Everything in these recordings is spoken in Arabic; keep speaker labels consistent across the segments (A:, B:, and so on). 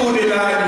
A: oportunidade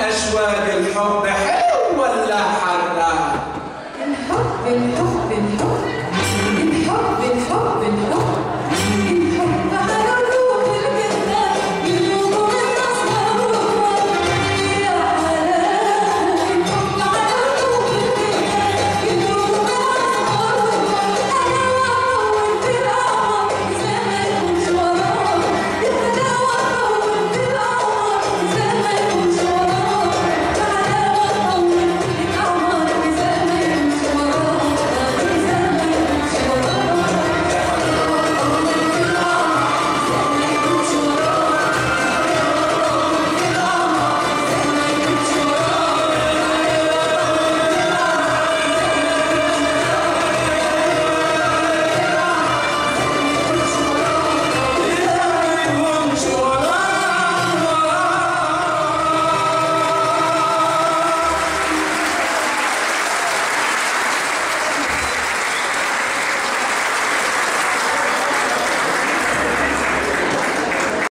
A: الأشواك الحرب